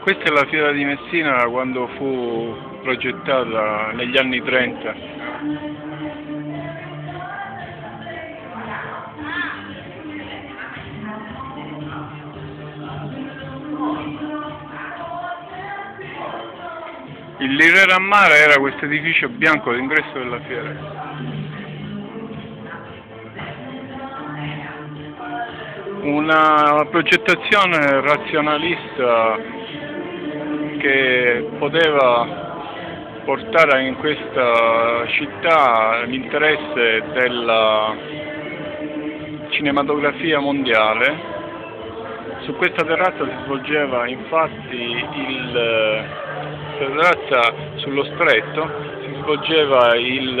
Questa è la fiera di Messina quando fu progettata negli anni 30. Il Lirera a Mare era questo edificio bianco all'ingresso della fiera. Una progettazione razionalista che poteva portare in questa città l'interesse della cinematografia mondiale. Su questa terrazza si svolgeva infatti il, terrazza sullo stretto, si svolgeva il,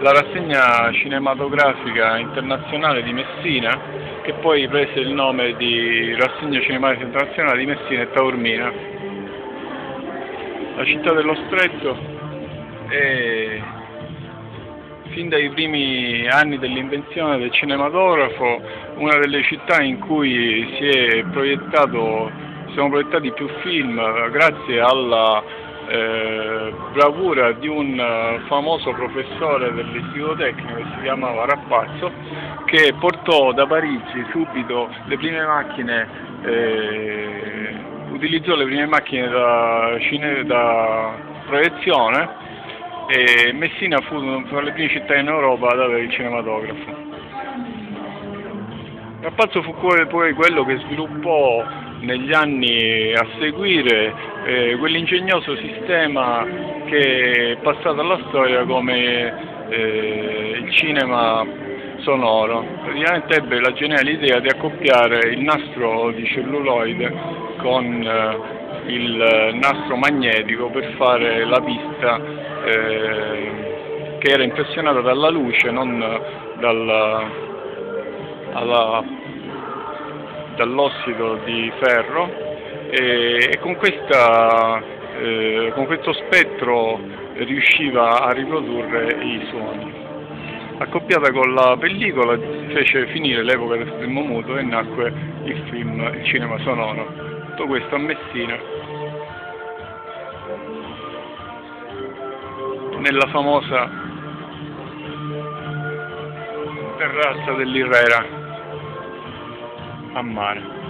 la rassegna cinematografica internazionale di Messina che poi prese il nome di rassegna cinematografica internazionale di Messina e Taormina la città dello stretto è fin dai primi anni dell'invenzione del cinematografo una delle città in cui si è proiettato, sono proiettati più film grazie alla eh, bravura di un famoso professore dell'istituto tecnico che si chiamava Rappazzo che portò da Parigi subito le prime macchine eh, utilizzò le prime macchine da, cine, da proiezione e Messina fu una delle prime città in Europa ad avere il cinematografo. Rappazzo fu poi quello che sviluppò negli anni a seguire eh, quell'ingegnoso sistema che è passato alla storia come eh, il cinema sonoro. Praticamente ebbe la geniale idea di accoppiare il nastro di celluloide con eh, il nastro magnetico per fare la pista eh, che era impressionata dalla luce, non dall'ossido di ferro e, e con, questa, eh, con questo spettro riusciva a riprodurre i suoni accoppiata con la pellicola fece finire l'epoca del film muto e nacque il film, il cinema sonoro. Tutto questo a Messina, nella famosa terrazza dell'Irrera a mare.